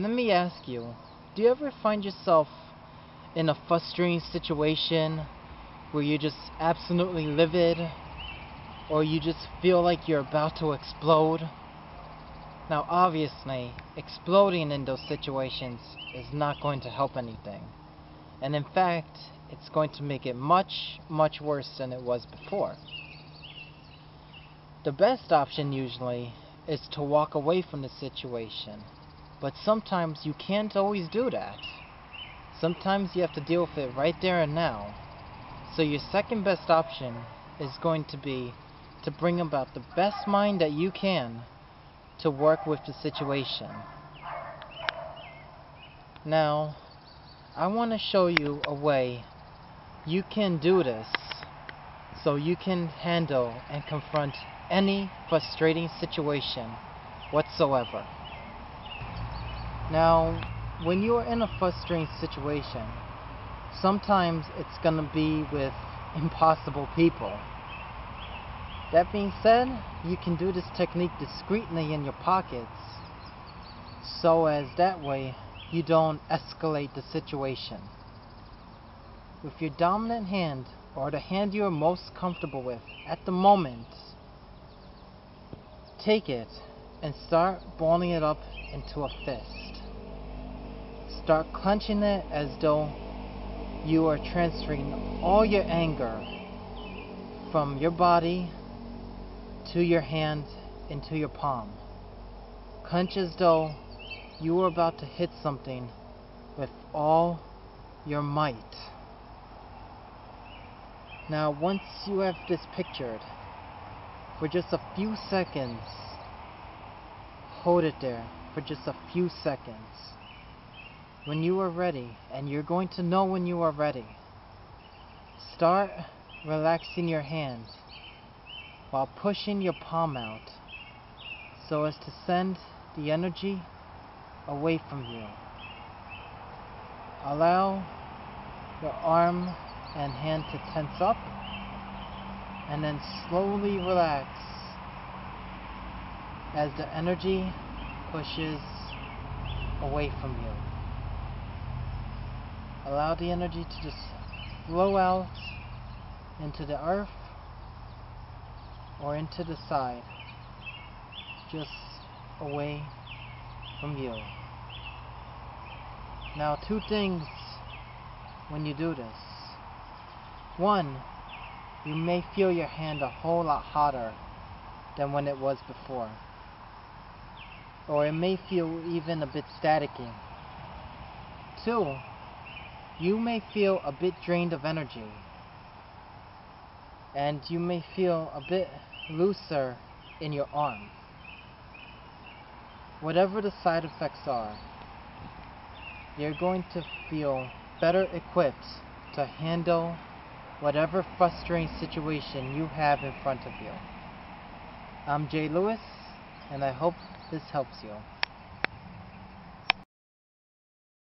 And let me ask you, do you ever find yourself in a frustrating situation where you're just absolutely livid or you just feel like you're about to explode? Now, obviously, exploding in those situations is not going to help anything. And in fact, it's going to make it much, much worse than it was before. The best option usually is to walk away from the situation. But sometimes you can't always do that. Sometimes you have to deal with it right there and now. So your second best option is going to be to bring about the best mind that you can to work with the situation. Now, I want to show you a way you can do this so you can handle and confront any frustrating situation whatsoever. Now, when you are in a frustrating situation, sometimes it's going to be with impossible people. That being said, you can do this technique discreetly in your pockets so as that way you don't escalate the situation. With your dominant hand, or the hand you are most comfortable with at the moment, take it and start balling it up into a fist. Start clenching it as though you are transferring all your anger from your body to your hand into your palm. Clench as though you were about to hit something with all your might. Now, once you have this pictured, for just a few seconds, hold it there for just a few seconds. When you are ready, and you're going to know when you are ready, start relaxing your hand while pushing your palm out so as to send the energy away from you. Allow your arm and hand to tense up and then slowly relax as the energy pushes away from you. Allow the energy to just flow out into the earth or into the side, just away from you. Now, two things when you do this. One, you may feel your hand a whole lot hotter than when it was before. Or it may feel even a bit staticky. Two, you may feel a bit drained of energy. And you may feel a bit looser in your arm. Whatever the side effects are, you're going to feel better equipped to handle whatever frustrating situation you have in front of you. I'm J. Luis, and I hope this helps you.